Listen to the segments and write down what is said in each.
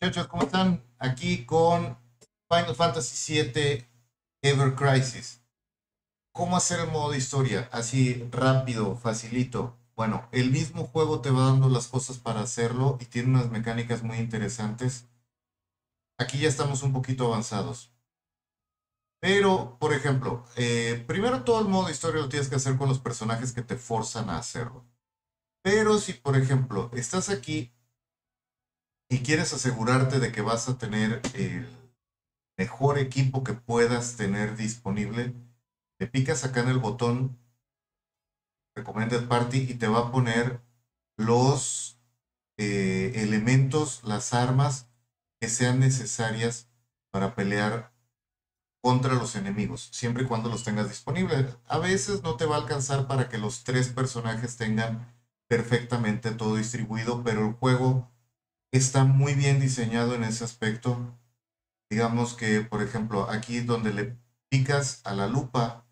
Muchachos, ¿cómo están? Aquí con Final Fantasy VII Ever Crisis. ¿Cómo hacer el modo de historia? Así rápido, facilito. Bueno, el mismo juego te va dando las cosas para hacerlo y tiene unas mecánicas muy interesantes. Aquí ya estamos un poquito avanzados. Pero, por ejemplo, eh, primero todo el modo historia lo tienes que hacer con los personajes que te forzan a hacerlo. Pero si, por ejemplo, estás aquí y quieres asegurarte de que vas a tener el mejor equipo que puedas tener disponible, le picas acá en el botón Recommended Party y te va a poner los eh, elementos, las armas que sean necesarias para pelear contra los enemigos, siempre y cuando los tengas disponibles. A veces no te va a alcanzar para que los tres personajes tengan perfectamente todo distribuido, pero el juego está muy bien diseñado en ese aspecto. Digamos que, por ejemplo, aquí donde le picas a la lupa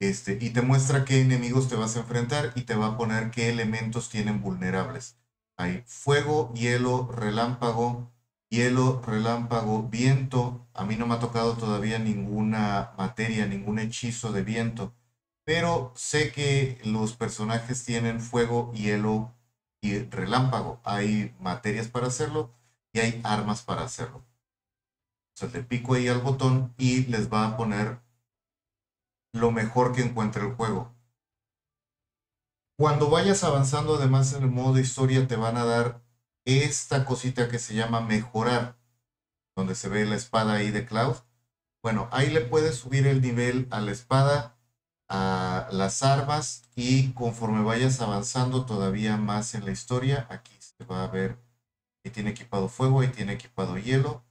este, y te muestra qué enemigos te vas a enfrentar y te va a poner qué elementos tienen vulnerables. Hay fuego, hielo, relámpago, hielo, relámpago, viento. A mí no me ha tocado todavía ninguna materia, ningún hechizo de viento. Pero sé que los personajes tienen fuego, hielo y relámpago. Hay materias para hacerlo y hay armas para hacerlo. Entonces le pico ahí al botón y les va a poner lo mejor que encuentre el juego. Cuando vayas avanzando además en el modo historia te van a dar esta cosita que se llama mejorar, donde se ve la espada ahí de Cloud. Bueno, ahí le puedes subir el nivel a la espada, a las armas y conforme vayas avanzando todavía más en la historia, aquí se va a ver que tiene equipado fuego y tiene equipado hielo.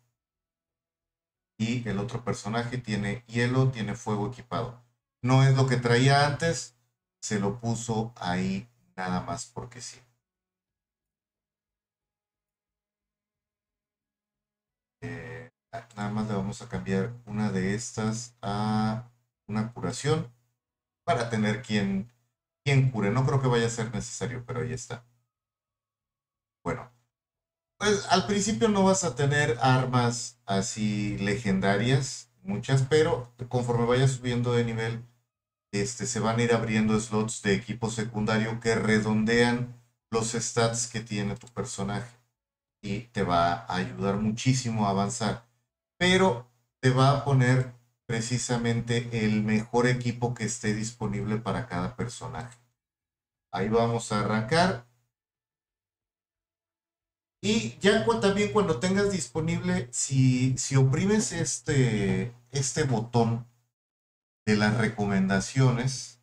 Y el otro personaje tiene hielo, tiene fuego equipado. No es lo que traía antes, se lo puso ahí nada más porque sí. Eh, nada más le vamos a cambiar una de estas a una curación para tener quien, quien cure. No creo que vaya a ser necesario, pero ahí está. Bueno, pues al principio no vas a tener armas así legendarias, muchas, pero conforme vayas subiendo de nivel, este, se van a ir abriendo slots de equipo secundario que redondean los stats que tiene tu personaje y te va a ayudar muchísimo a avanzar. Pero te va a poner precisamente el mejor equipo que esté disponible para cada personaje. Ahí vamos a arrancar. Y ya también cuando tengas disponible, si, si oprimes este, este botón de las recomendaciones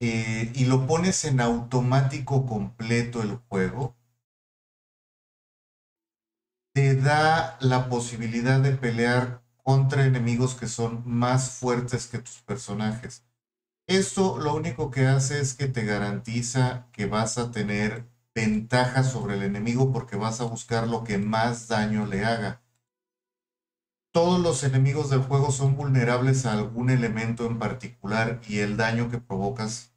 eh, y lo pones en automático completo el juego, da la posibilidad de pelear contra enemigos que son más fuertes que tus personajes. Esto lo único que hace es que te garantiza que vas a tener ventaja sobre el enemigo porque vas a buscar lo que más daño le haga todos los enemigos del juego son vulnerables a algún elemento en particular y el daño que provocas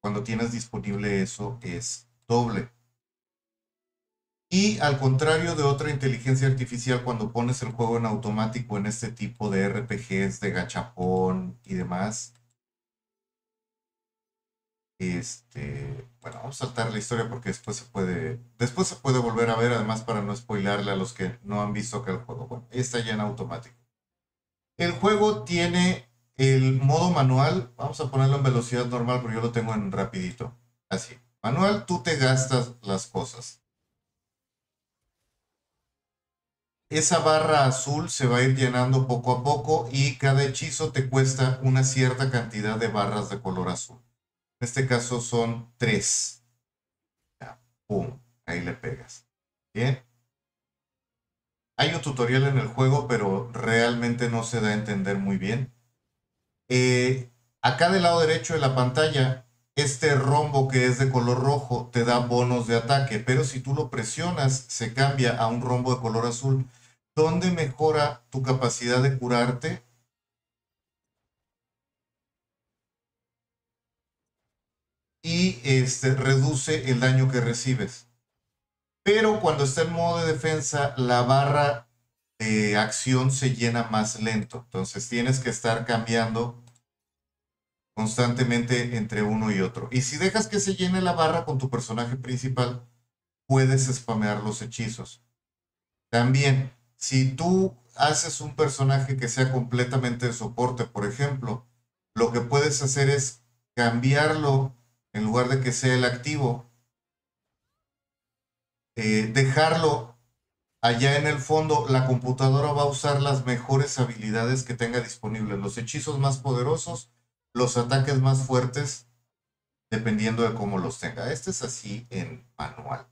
cuando tienes disponible eso es doble. Y al contrario de otra inteligencia artificial, cuando pones el juego en automático en este tipo de RPGs de gachapón y demás, este, bueno, vamos a saltar la historia porque después se puede, después se puede volver a ver, además para no spoilarle a los que no han visto que el juego. Bueno, está ya en automático. El juego tiene el modo manual, vamos a ponerlo en velocidad normal, pero yo lo tengo en rapidito. Así. Manual, tú te gastas las cosas. Esa barra azul se va a ir llenando poco a poco y cada hechizo te cuesta una cierta cantidad de barras de color azul. En este caso son tres. pum, ahí le pegas. Bien. Hay un tutorial en el juego, pero realmente no se da a entender muy bien. Eh, acá del lado derecho de la pantalla, este rombo que es de color rojo te da bonos de ataque, pero si tú lo presionas, se cambia a un rombo de color azul, donde mejora tu capacidad de curarte y este, reduce el daño que recibes. Pero cuando está en modo de defensa, la barra de acción se llena más lento. Entonces tienes que estar cambiando constantemente entre uno y otro. Y si dejas que se llene la barra con tu personaje principal, puedes spamear los hechizos. También, si tú haces un personaje que sea completamente de soporte, por ejemplo, lo que puedes hacer es cambiarlo en lugar de que sea el activo, eh, dejarlo allá en el fondo, la computadora va a usar las mejores habilidades que tenga disponibles, los hechizos más poderosos, los ataques más fuertes, dependiendo de cómo los tenga. Este es así en manual.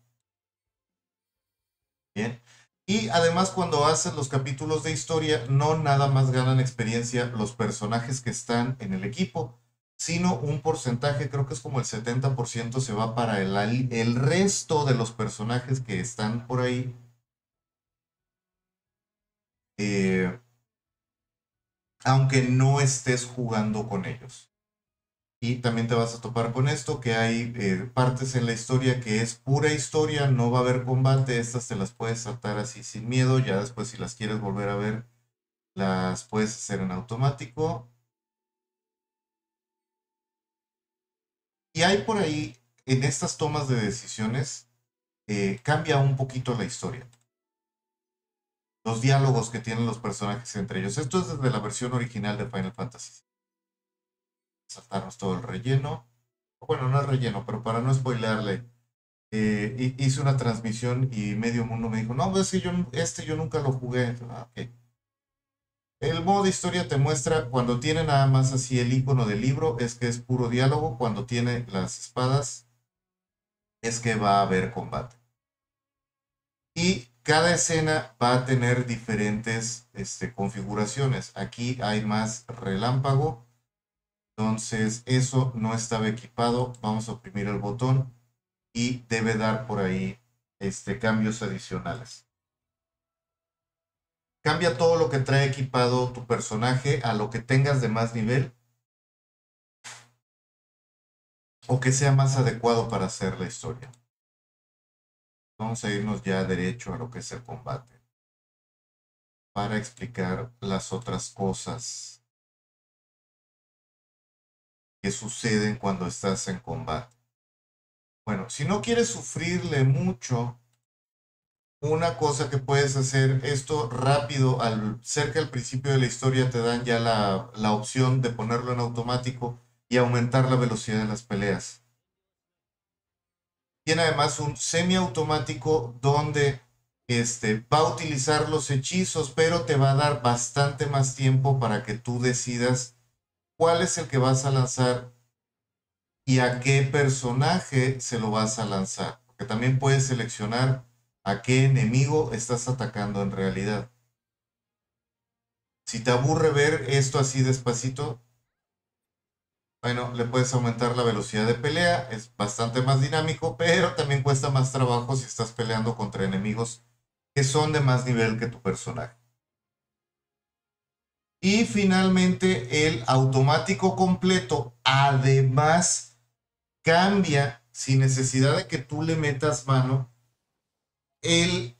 Bien. Y además cuando haces los capítulos de historia, no nada más ganan experiencia los personajes que están en el equipo, sino un porcentaje, creo que es como el 70% se va para el, el resto de los personajes que están por ahí. Eh, aunque no estés jugando con ellos. Y también te vas a topar con esto, que hay eh, partes en la historia que es pura historia, no va a haber combate, estas te las puedes saltar así sin miedo, ya después si las quieres volver a ver, las puedes hacer en automático. Y hay por ahí, en estas tomas de decisiones, eh, cambia un poquito la historia. Los diálogos que tienen los personajes entre ellos. Esto es desde la versión original de Final Fantasy. Saltarnos todo el relleno. Bueno, no es relleno, pero para no spoilearle, eh, hice una transmisión y medio mundo me dijo, no, es que yo, este yo nunca lo jugué. Ah, el modo de historia te muestra cuando tiene nada más así el icono del libro, es que es puro diálogo. Cuando tiene las espadas, es que va a haber combate. Y cada escena va a tener diferentes este, configuraciones. Aquí hay más relámpago. Entonces eso no estaba equipado. Vamos a oprimir el botón y debe dar por ahí este, cambios adicionales. Cambia todo lo que trae equipado tu personaje a lo que tengas de más nivel. O que sea más adecuado para hacer la historia. Vamos a irnos ya derecho a lo que es el combate. Para explicar las otras cosas que suceden cuando estás en combate. Bueno, si no quieres sufrirle mucho, una cosa que puedes hacer, esto rápido, al cerca al principio de la historia te dan ya la, la opción de ponerlo en automático y aumentar la velocidad de las peleas. Tiene además un semiautomático donde este, va a utilizar los hechizos, pero te va a dar bastante más tiempo para que tú decidas cuál es el que vas a lanzar y a qué personaje se lo vas a lanzar. Porque también puedes seleccionar a qué enemigo estás atacando en realidad. Si te aburre ver esto así despacito, bueno, le puedes aumentar la velocidad de pelea, es bastante más dinámico, pero también cuesta más trabajo si estás peleando contra enemigos que son de más nivel que tu personaje. Y finalmente el automático completo además cambia sin necesidad de que tú le metas mano el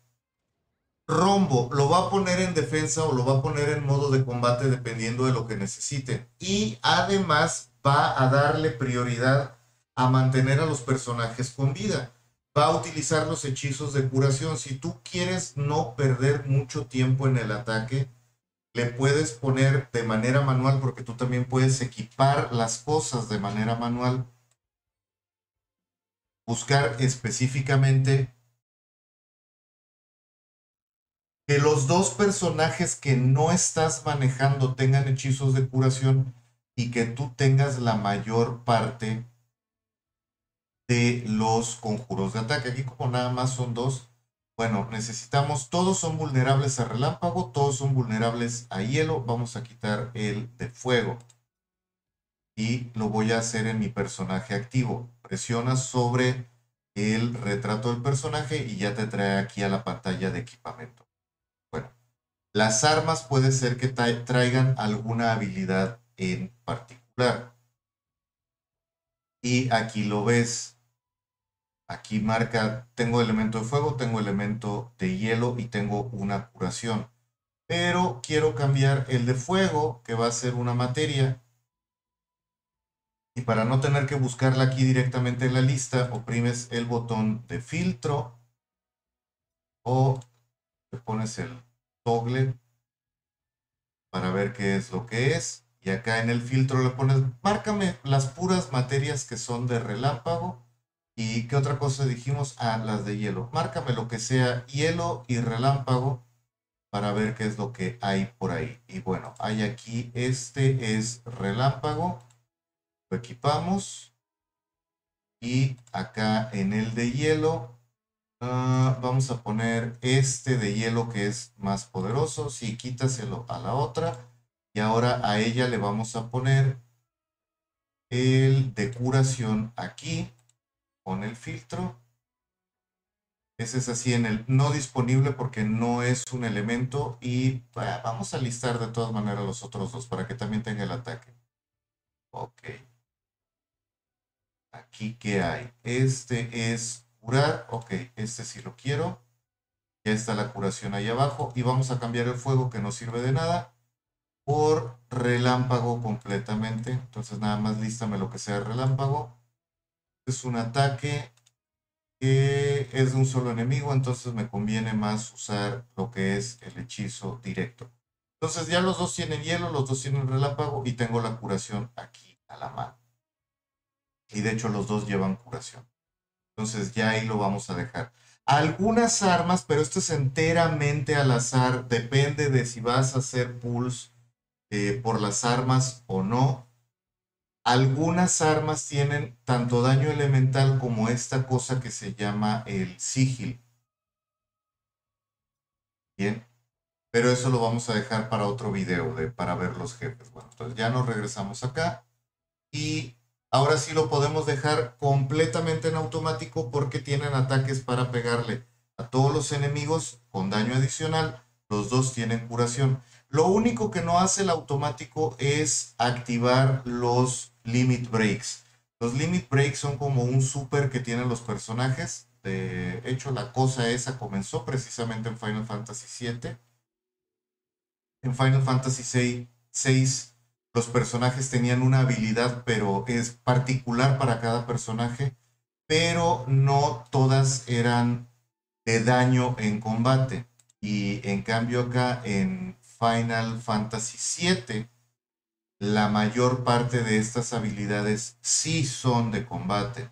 rombo lo va a poner en defensa o lo va a poner en modo de combate dependiendo de lo que necesite. Y además va a darle prioridad a mantener a los personajes con vida. Va a utilizar los hechizos de curación. Si tú quieres no perder mucho tiempo en el ataque, le puedes poner de manera manual porque tú también puedes equipar las cosas de manera manual. Buscar específicamente que los dos personajes que no estás manejando tengan hechizos de curación y que tú tengas la mayor parte de los conjuros de ataque. Aquí como nada más son dos, bueno, necesitamos, todos son vulnerables a relámpago, todos son vulnerables a hielo. Vamos a quitar el de fuego. Y lo voy a hacer en mi personaje activo. Presionas sobre el retrato del personaje y ya te trae aquí a la pantalla de equipamiento. Las armas puede ser que traigan alguna habilidad en particular. Y aquí lo ves. Aquí marca, tengo elemento de fuego, tengo elemento de hielo y tengo una curación. Pero quiero cambiar el de fuego, que va a ser una materia. Y para no tener que buscarla aquí directamente en la lista, oprimes el botón de filtro o le pones el toggle para ver qué es lo que es. Y acá en el filtro le pones, márcame las puras materias que son de relámpago. ¿Y qué otra cosa dijimos? Ah, las de hielo. Márcame lo que sea hielo y relámpago para ver qué es lo que hay por ahí. Y bueno, hay aquí, este es relámpago. Lo equipamos. Y acá en el de hielo, ah, vamos a poner este de hielo que es más poderoso. Sí, quítaselo a la otra. Y ahora a ella le vamos a poner el de curación aquí con el filtro. Ese es así en el no disponible porque no es un elemento y vamos a listar de todas maneras los otros dos para que también tenga el ataque. Ok. Aquí que hay. Este es curar. Ok, este sí lo quiero. Ya está la curación ahí abajo. Y vamos a cambiar el fuego que no sirve de nada por relámpago completamente. Entonces nada más lístame lo que sea relámpago. Es un ataque que es de un solo enemigo, entonces me conviene más usar lo que es el hechizo directo. Entonces ya los dos tienen hielo, los dos tienen relámpago y tengo la curación aquí a la mano. Y de hecho los dos llevan curación. Entonces ya ahí lo vamos a dejar. Algunas armas, pero esto es enteramente al azar, depende de si vas a hacer pulse eh, por las armas o no. Algunas armas tienen tanto daño elemental como esta cosa que se llama el sigil. Bien, pero eso lo vamos a dejar para otro video de, para ver los jefes. Bueno, entonces ya nos regresamos acá y ahora sí lo podemos dejar completamente en automático porque tienen ataques para pegarle a todos los enemigos con daño adicional. Los dos tienen curación. Lo único que no hace el automático es activar los limit breaks. Los limit breaks son como un super que tienen los personajes. De hecho, la cosa esa comenzó precisamente en Final Fantasy VII. En Final Fantasy VI, los personajes tenían una habilidad, pero es particular para cada personaje, pero no todas eran de daño en combate. Y en cambio acá en Final Fantasy VII, la mayor parte de estas habilidades sí son de combate.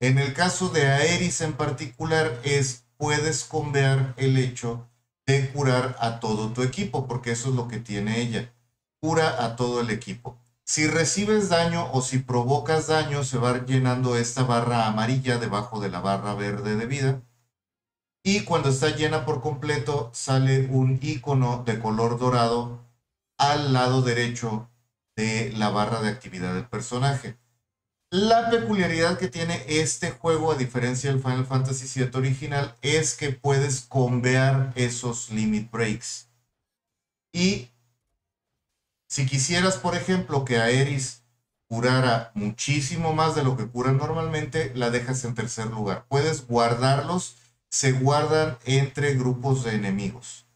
En el caso de Aeris en particular es puedes convear el hecho de curar a todo tu equipo, porque eso es lo que tiene ella. Cura a todo el equipo. Si recibes daño o si provocas daño, se va llenando esta barra amarilla debajo de la barra verde de vida y cuando está llena por completo sale un icono de color dorado al lado derecho de la barra de actividad del personaje. La peculiaridad que tiene este juego, a diferencia del Final Fantasy VII original, es que puedes convear esos limit breaks. Y si quisieras, por ejemplo, que Aeris curara muchísimo más de lo que cura normalmente, la dejas en tercer lugar. Puedes guardarlos se guardan entre grupos de enemigos.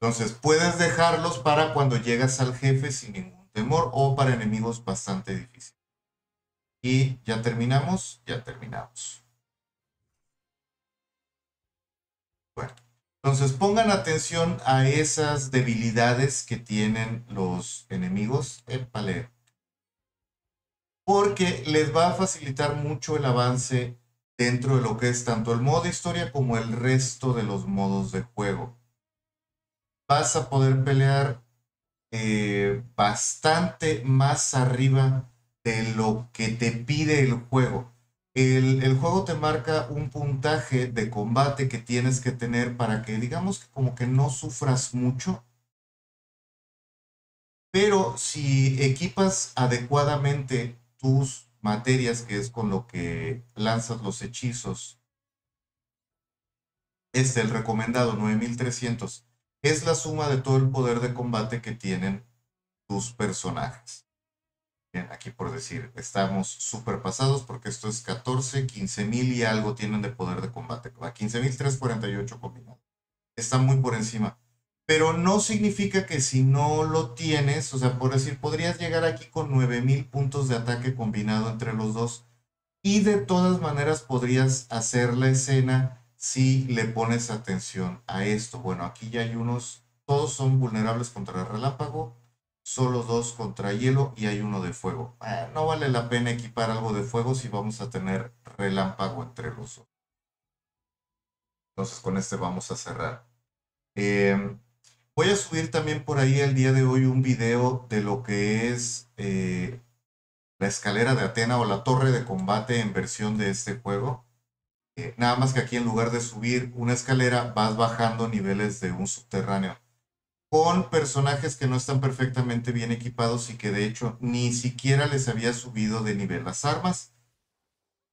Entonces puedes dejarlos para cuando llegas al jefe sin ningún temor o para enemigos bastante difíciles. Y ya terminamos, ya terminamos. Bueno, entonces pongan atención a esas debilidades que tienen los enemigos. Épale. Porque les va a facilitar mucho el avance dentro de lo que es tanto el modo historia como el resto de los modos de juego. Vas a poder pelear eh, bastante más arriba de lo que te pide el juego. El, el, juego te marca un puntaje de combate que tienes que tener para que digamos como que no sufras mucho. Pero si equipas adecuadamente tus materias, que es con lo que lanzas los hechizos. Este, el recomendado 9300, es la suma de todo el poder de combate que tienen tus personajes. Bien, aquí por decir, estamos súper pasados porque esto es 14, 15 mil y algo tienen de poder de combate. 15 mil 348 combinados. Está muy por encima. Pero no significa que si no lo tienes, o sea, por decir, podrías llegar aquí con 9 mil puntos de ataque combinado entre los dos. Y de todas maneras podrías hacer la escena si le pones atención a esto. Bueno, aquí ya hay unos, todos son vulnerables contra el relámpago solo dos contra hielo y hay uno de fuego. Ah, no vale la pena equipar algo de fuego si vamos a tener relámpago entre los dos. Entonces con este vamos a cerrar. Em, voy a subir también por ahí el día de hoy un video de lo que es eh, la escalera de Atena o la torre de combate en versión de este juego. Eh, nada más que aquí en lugar de subir una escalera vas bajando niveles de un subterráneo con personajes que no están perfectamente bien equipados y que de hecho ni siquiera les había subido de nivel las armas,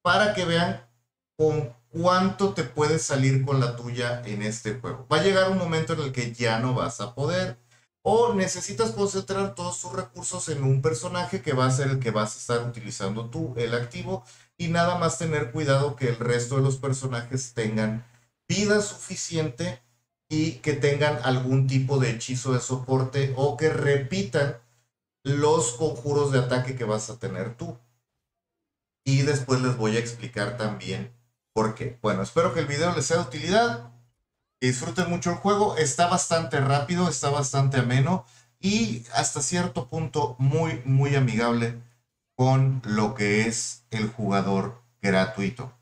para que vean con cuánto te puedes salir con la tuya en este juego. Va a llegar un momento en el que ya no vas a poder o necesitas concentrar todos tus recursos en un personaje que va a ser el que vas a estar utilizando tú, el activo, y nada más tener cuidado que el resto de los personajes tengan vida suficiente y que tengan algún tipo de hechizo de soporte o que repitan los conjuros de ataque que vas a tener tú. Y después les voy a explicar también por qué. Bueno, espero que el video les sea de utilidad. disfruten mucho el juego. Está bastante rápido, está bastante ameno y hasta cierto punto muy, muy amigable con lo que es el jugador gratuito.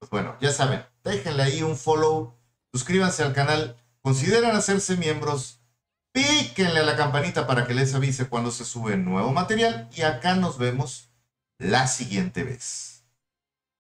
Pues bueno, ya saben, déjenle ahí un follow suscríbanse al canal, consideren hacerse miembros, píquenle a la campanita para que les avise cuando se sube nuevo material y acá nos vemos la siguiente vez.